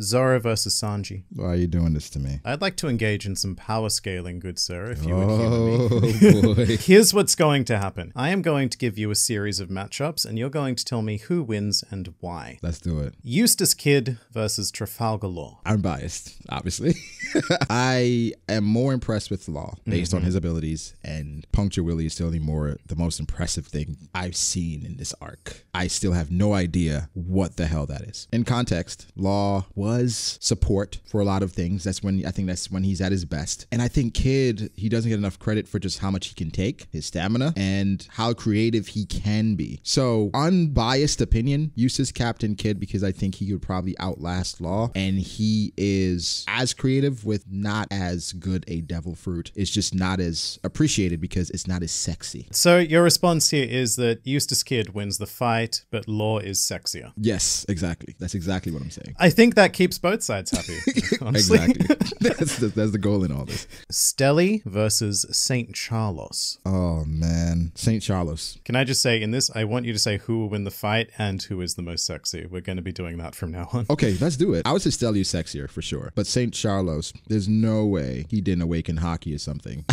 Zoro versus Sanji. Why are you doing this to me? I'd like to engage in some power scaling, good sir, if you would humor Oh me. boy. Here's what's going to happen. I am going to give you a series of matchups, and you're going to tell me who wins and why. Let's do it. Eustass Kid versus Trafalgar Law. I'm biased, obviously. I am more impressed with Law based on mm-hmm. his abilities, and Puncture Wille is still the more the most impressive thing I've seen in this arc. I still have no idea what the hell that is. In context, Law was support for a lot of things. That's when I think that's when he's at his best. And I think Kid, he doesn't get enough credit for just how much he can take, his stamina, and how creative he can be. So, unbiased opinion, Eustass Captain Kid because I think he could probably outlast Law, and he is as creative with not as good a devil fruit. It's just not as appreciated because it's not as sexy. So your response here is that Eustass Kid wins the fight, but Law is sexier. Yes, exactly. That's exactly what I'm saying. I think that keeps both sides happy. Honestly. Exactly. that's, the, that's the goal in all this. Stelly versus Saint Charlos. Oh man, Saint Charles. Can I just say in this, I want you to say who will win the fight and who is the most sexy. We're going to be doing that from now on. Okay, let's do it. I would say Stelius sexier for sure, but Saint Charlos, there's no way he didn't awaken haki or something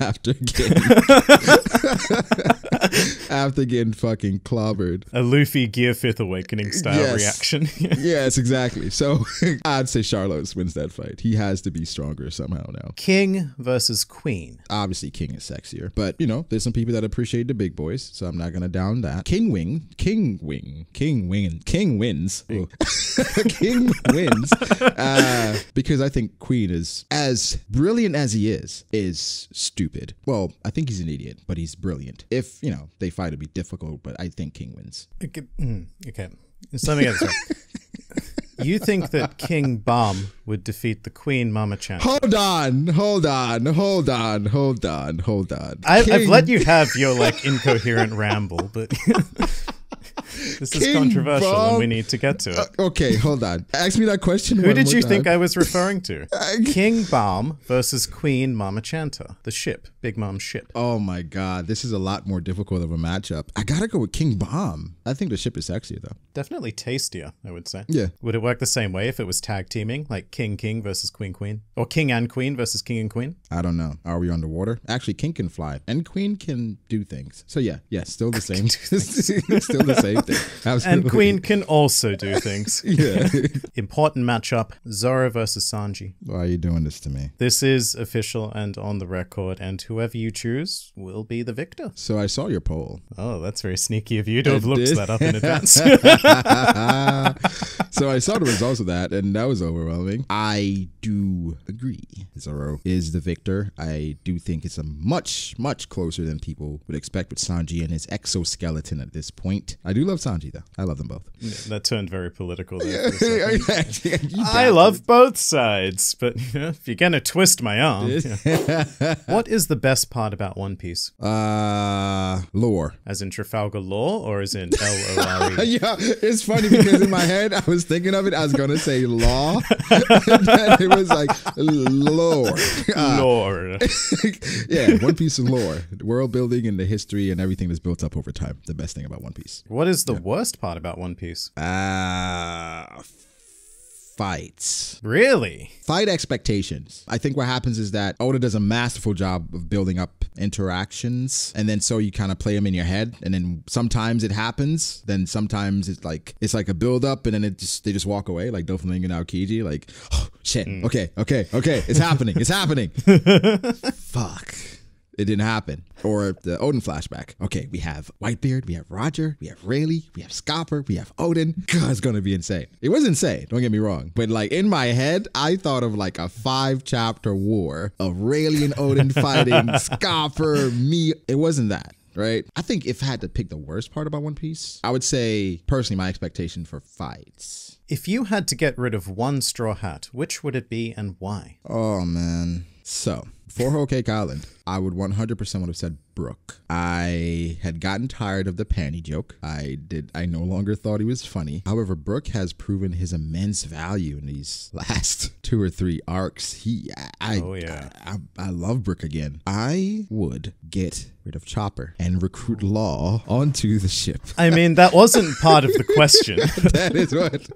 after getting after getting fucking clobbered. A Luffy Gear Fifth Awakening style Yes. reaction. Yes, exactly. So I'd say Charlos wins that fight. He has to be stronger somehow now. King versus Queen. Obviously, King is sexier, but you know, there's some people that appreciate the big boys, so I'm not gonna down that. King Wing, King Wing, King Wing, King wins. Ooh. King wins uh, because I think Queen is as brilliant as he is, is stupid. Well, I think he's an idiot, but he's brilliant. If you know they fight, it'd be difficult, but I think King wins. Okay. mm, okay. So let me get this. You think that King Baum would defeat the Queen Mama Chan? Hold on, hold on, hold on, hold on, hold on. I, I've let you have your like incoherent ramble, but this is King controversial and we need to get to it. Uh, okay, hold on. Ask me that question. Who did you think I was referring to? I- King Baum versus Queen Mama Chanter, the ship, Big Mom's ship. Oh my god, this is a lot more difficult of a matchup. I gotta go with King Baum. I think the ship is sexier though. Definitely tastier, I would say. Yeah. Would it work the same way if it was tag teaming, like King King versus Queen Queen? Or King and Queen versus King and Queen? I don't know. Are we underwater? Actually, King can fly and Queen can do things. So yeah, yeah, still the same. still the same thing. Absolutely. And Queen can also do things. Yeah. Important matchup Zoro versus Sanji. Why are you doing this to me? This is official and on the record, and whoever you choose will be the victor. So I saw your poll. Oh, that's very sneaky of you to have looked did. that up in advance. so I saw the results of that, and that was overwhelming. I do agree. Zoro is the victor. I do think it's a much, much closer than people would expect with Sanji and his exoskeleton at this point. I do love Sanji, though. I love them both. that turned very political there. For a second. You I love both sides, but you know, if you're gonna twist my arm, yeah. what is the best part about One Piece? Uh, lore. As in Trafalgar Law, or as in L O R E? Yeah, it's funny because in my head I was thinking of it. I was gonna say law, and then it was like lore. Uh, Lord. yeah, One Piece is lore, world building, and the history and everything that's built up over time. The best thing about One Piece. What is the worst part about One Piece? Uh fights. Really? Fight expectations. I think what happens is that Oda does a masterful job of building up interactions, and then so you kind of play them in your head, and then sometimes it happens, then sometimes it's like it's like a build up, and then it just they just walk away like Doflamingo and Aokiji, like oh shit, okay, okay, okay, it's happening, it's happening. Fuck. It didn't happen. Or the Oden flashback. Okay, we have Whitebeard, we have Roger, we have Rayleigh, we have Scopper, we have Oden. God, it's gonna be insane. It was insane, don't get me wrong. But like in my head, I thought of like a five chapter war of Rayleigh and Oden fighting, Scopper, me. It wasn't that. Right? I think if I had to pick the worst part about One Piece, I would say personally my expectation for fights. If you had to get rid of one straw hat, which would it be and why? Oh man. So for Whole Cake Island, I would 100% would have said Brook. I had gotten tired of the panty joke. I did. I no longer thought he was funny. However, Brook has proven his immense value in these last two or three arcs. He, I, Oh, yeah. I, I, I love Brook again. I would get rid of Chopper and recruit Law onto the ship. I mean, that wasn't part of the question. that is what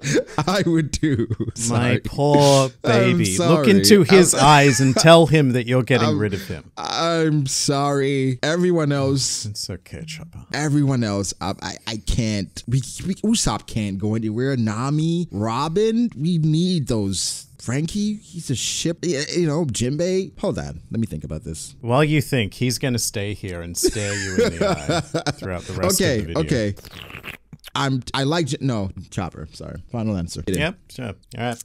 I would do. My poor baby. Look into his eyes and tell him that you're getting um, rid of him. I'm sorry. Everyone oh, else, It's okay, Chopper. everyone else, I, I, I can't. We, we Usopp can't go anywhere. Nami, Robin, we need those. Franky, he's a ship. You know, Jinbei. Hold on, let me think about this. While you think, he's going to stay here and stare you in the eye throughout the rest Okay, of the video. Okay, okay. I'm. I like. No, Chopper. Sorry. Final answer. Yep, sure. All right.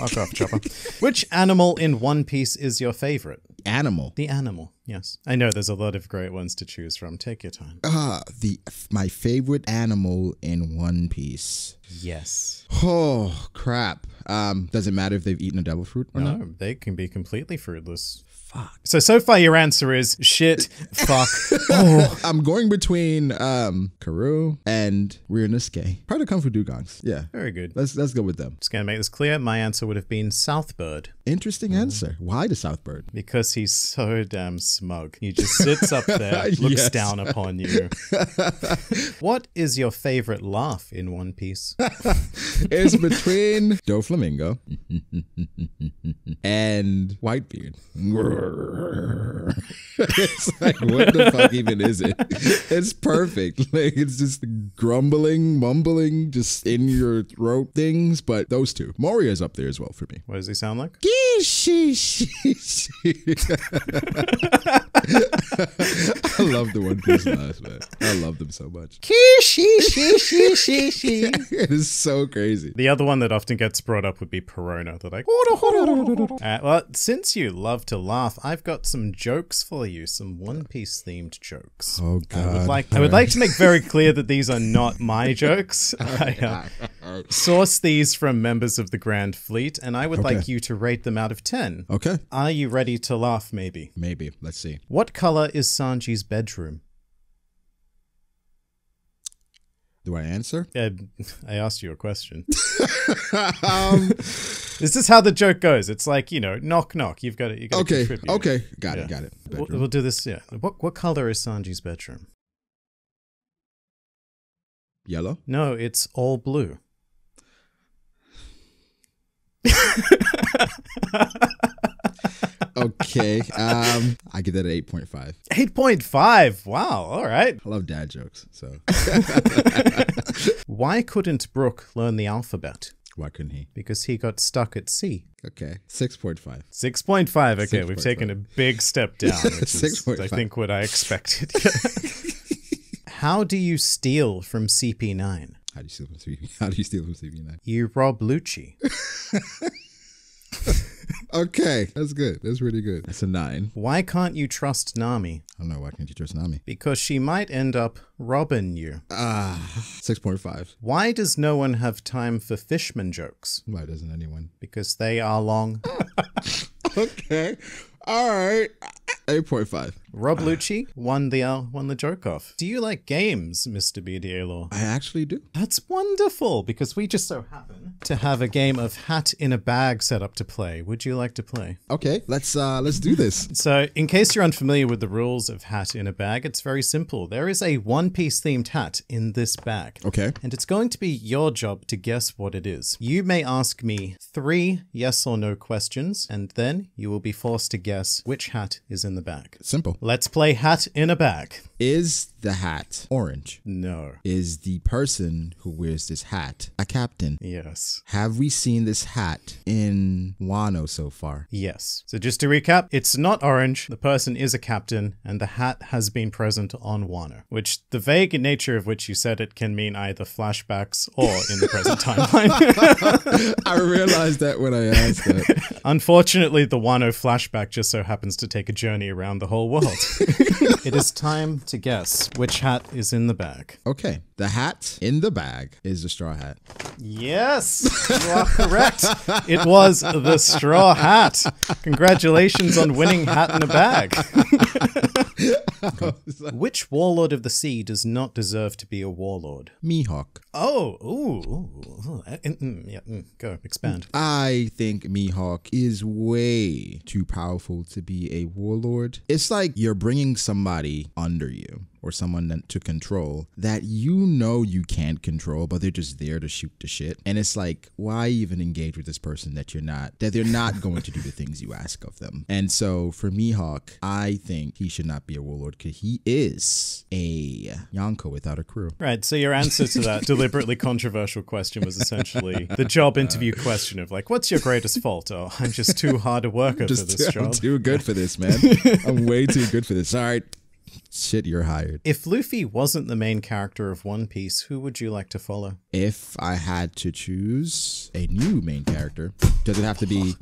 Off, Chopper. Which animal in One Piece is your favorite? Animal. The animal, yes. I know there's a lot of great ones to choose from. Take your time. Ah, the my favorite animal in One Piece. Yes. Oh crap. Um, does it matter if they've eaten a devil fruit or not? No, they can be completely fruitless. Fuck. So, so far your answer is shit, fuck. oh, I'm going between um Karoo and Ryunosuke. Part of Kung Fu Dugongs. Yeah. very good. Let's let's go with them. Just going to make this clear. My answer would have been Southbird Interesting mm-hmm. answer. Why the Southbird? because he's so damn smug. He just sits up there, looks Yes. down upon you. what is your favorite laugh in One Piece? It's between Doflamingo and Whitebeard. it's like what the fuck even is it? It's perfect. Like it's just grumbling, mumbling, just in your throat things. But those two, Moria's up there as well for me. What does he sound like? I love the One Piece laughs, man. I love them so much. It is so crazy. The other one that often gets brought up would be Perona. They're like, uh, well, since you love to laugh, I've got some jokes for you, some One Piece themed jokes. Oh I would god. like I would like to make very clear that these are not my jokes. I uh, source these from members of the Grand Fleet, and I would like you to rate them out of ten. Okay, Are you ready to laugh? Maybe. maybe. Let's see. What color is Sanji's bedroom? Do I answer? Uh, I asked you a question. um, This is how the joke goes. It's like you know, knock knock. You've got to. You got to okay, contribute. okay. Got Yeah. it, got it. We'll, we'll do this. Yeah. What what color is Sanji's bedroom? Yellow? No, it's all blue. Okay. um, I give that an 8.5. Eight point five. Wow. All right. I love dad jokes, so Why couldn't Brook learn the alphabet? why couldn't he? Because he got stuck at sea. Okay. 6.5. Six point five. Okay, we've 6.5. taken a big step down, which is, 6.5. I think, what I expected. How do you steal from CP9? How do you steal from CV? How do you steal from CV9? You rob Lucci. Okay, that's good. That's really good. That's a nine. Why can't you trust Nami? I don't know. Why can't you trust Nami? Because she might end up robbing you. Ah, 6.5. Why does no one have time for fishman jokes? Why doesn't anyone? Because they are long. Okay. All right. 8.5. Rob Lucci won the uh, won the joke off. Do you like games, Mr. BDA I actually do. That's wonderful because we just so happen to have a game of hat in a bag set up to play. Would you like to play? Okay, let's uh let's do this. So, in case you're unfamiliar with the rules of hat in a bag, it's very simple. There is a One Piece themed hat in this bag. Okay. And it's going to be your job to guess what it is. You may ask me three yes or no questions, and then you will be forced to guess which hat is in the bag. Simple. Let's play hat in a bag. Is the hat orange? No. Is the person who wears this hat a captain? Yes. Have we seen this hat in Wano so far? Yes. So just to recap, it's not orange. The person is a captain, and the hat has been present on Wano. Which the vague nature of which you said it can mean either flashbacks or in the present timeline. I realized that when I asked that. Unfortunately, the Wano flashback just so happens to take a journey around the whole world. it is time to guess which hat is in the bag. Okay, the hat in the bag is the straw hat. Yes, you are correct. It was the straw hat. Congratulations on winning hat in a bag. Which warlord of the sea does not deserve to be a warlord? Mihawk. Oh, ooh, ooh, ooh. Uh, mm, mm, yeah, mm, go expand. I think Mihawk is way too powerful to be a warlord. It's like you're bringing somebody under you or someone to control that you know you can't control, but they're just there to shoot the shit. And it's like, why even engage with this person that you're not, that they're not going to do the things you ask of them? And so for Mihawk, I think he should not be a warlord because he is a Yonko without a crew. Right, so your answer to that deliberately controversial question was essentially the job interview question of like, what's your greatest fault? Oh, I'm just too hard a worker for Just this I'm too good for this, man. I'm way too good for this. All right. Shit, you're hired. If Luffy wasn't the main character of One Piece, who would you like to follow? If I had to choose a new main character, does it have to be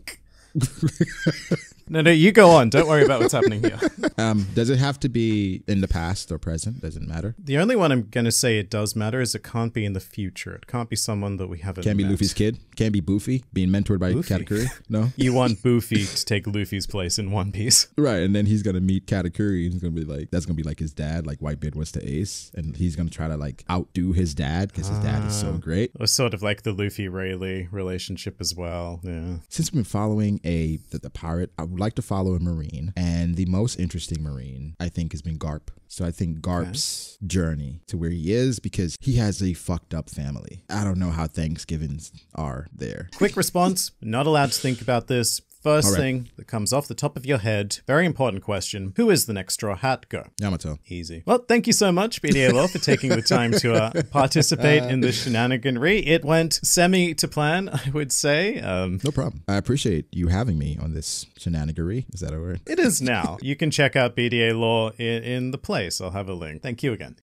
No, no, you go on. Don't worry about what's happening here. um does it have to be in the past or present? Doesn't matter. The only one I'm going to say it does matter is it can't be in the future. It can't be someone that we haven't Can't be met. Luffy's kid. Can't be Boofy being mentored by Boofy. Katakuri. No. You want Boofy to take Luffy's place in One Piece. Right, and then he's gonna meet Katakuri. And he's gonna be like, that's gonna be like his dad, like Whitebeard was to Ace, and he's gonna try to like outdo his dad because his dad is so great. Or sort of like the Luffy Rayleigh relationship as well. Yeah. Since we've been following a the, the pirate, I would like to follow a marine, and the most interesting marine I think has been Garp. So I think Garp's journey to where he is because he has a fucked up family. I don't know how Thanksgivings are there. Quick response not allowed to think about this. First right. thing that comes off the top of your head, very important question Who is the next Straw Hat? Go. Yamato. Easy. Well, thank you so much, BDA Law, for taking the time to uh, participate in this shenaniganry. It went semi to plan, I would say. Um, No problem. I appreciate you having me on this shenanigery. Is that a word? it is now. You can check out BDA Law in, in the place. I'll have a link. Thank you again.